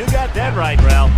You got that right, Ralph.